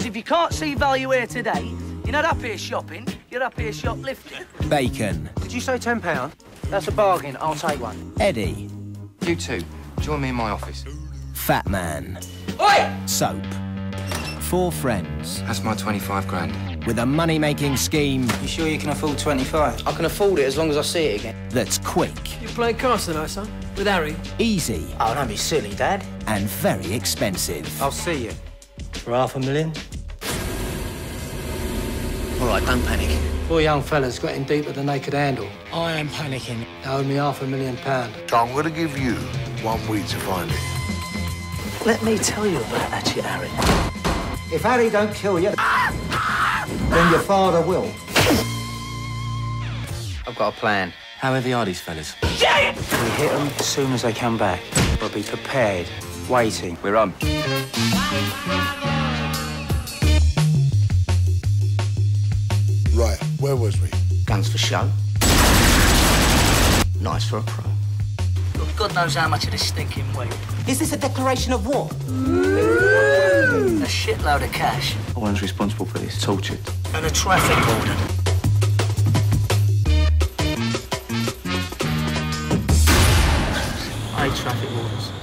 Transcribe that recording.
If you can't see value here today, you're not up here shopping, you're up here shoplifting. Bacon. Did you say £10? That's a bargain. I'll take one. Eddie. You too. join me in my office. Fat Man. Oi! Soap. Four friends That's my 25 grand. With a money-making scheme You sure you can afford 25? I can afford it as long as I see it again. that's quick, You playing cards tonight, son? With Harry? easy, Oh, don't be silly, Dad. and very expensive. I'll see you. For half a million? All right, don't panic. Four young fellas got in deep with the naked handle. I am panicking. They owe me half a million pound. So I'm going to give you one week to find it. Let me tell you about that shit, Harry. If Harry don't kill you, ah! Then your father will. I've got a plan. How heavy are these fellas? We hit them as soon as they come back. But be prepared, waiting. We're on. Right, where was we? Guns for show. Nice for a pro. Look, God knows how much of this stinking weight. Is this a declaration of war? A shitload of cash No one's responsible for this. Tortured. And a traffic warden. I traffic wardens.